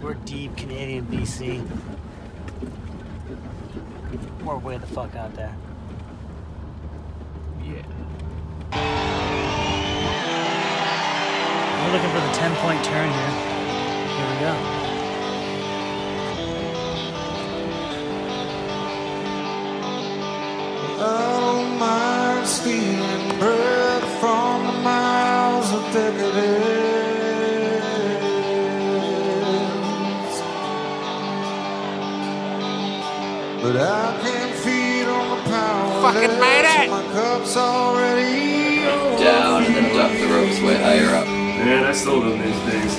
We're deep Canadian BC. We're way the fuck out there. Yeah. We're looking for the 10 point turn here. Here we go. Oh, I don't mind stealing bread from the mouths of decadence. But I can't feed on the power. Fucking made it! My cup's already down and then duck the ropes way higher up. Man, I still do these things.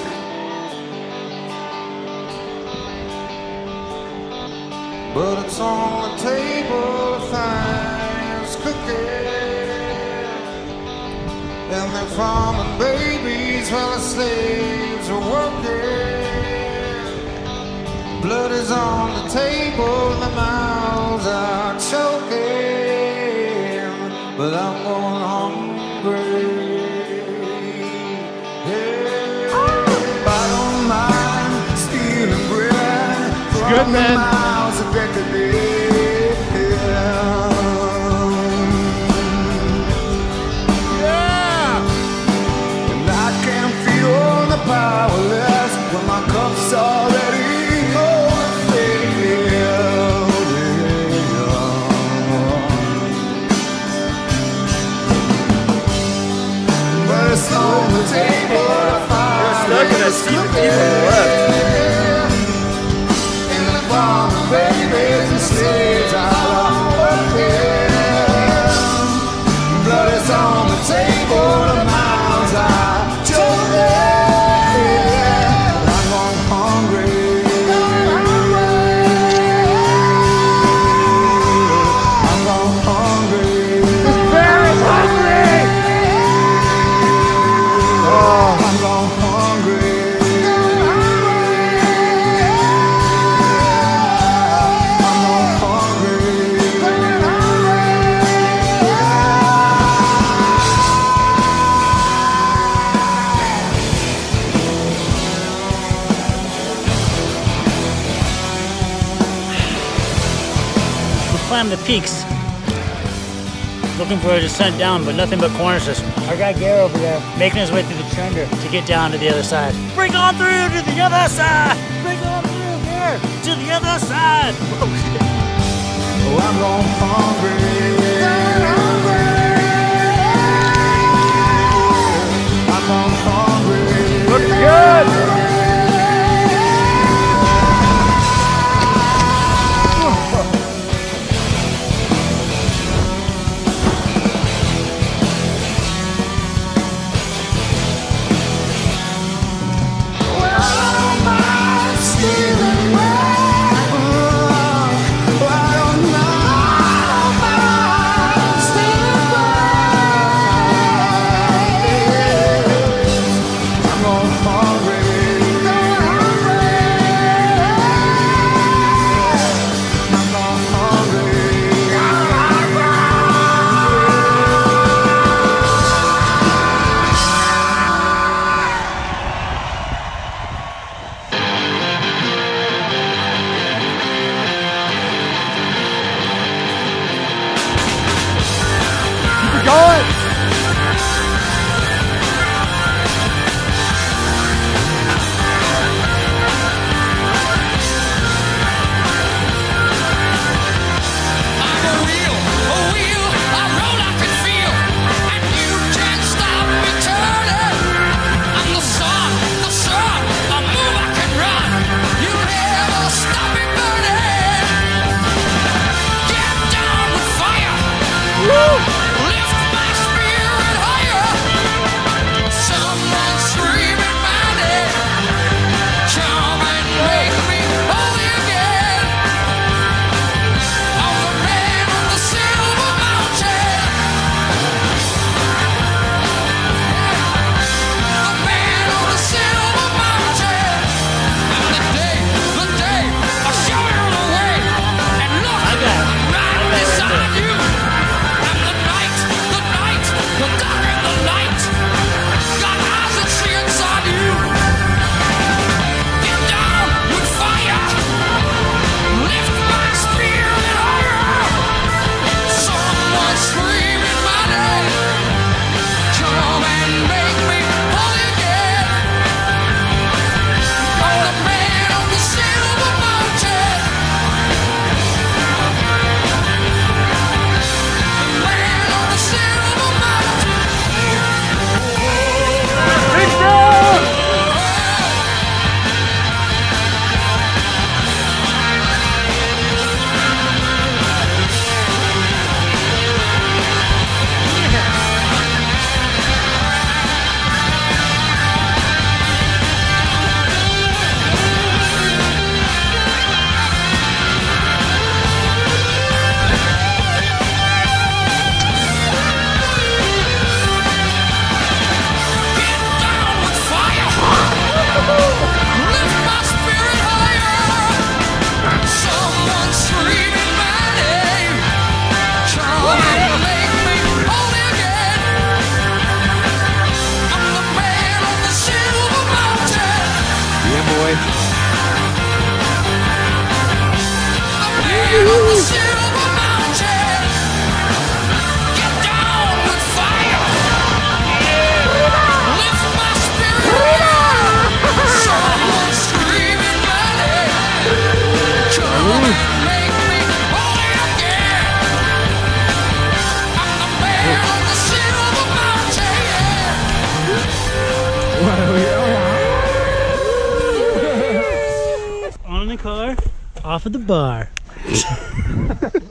But it's on the table of fines cooking And they're farming babies while the slaves are working Blood is on the table and the mouths are choking But I'm going hungry Yeah. I don't mind stealing bread from good, the mouths of decadence. Yeah! And I can feel the powerless when my cup's already table find stuck in a seat the left. We climbed the peaks. Looking for a descent down, but nothing but cornices. Our guy Gare over there making his way through the trender to get down to the other side. Break on through to the other side! Break on through here to the other side! Oh, oh I'm going hungry. Oh. On the car, off of the bar.